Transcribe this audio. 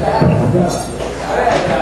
Yeah.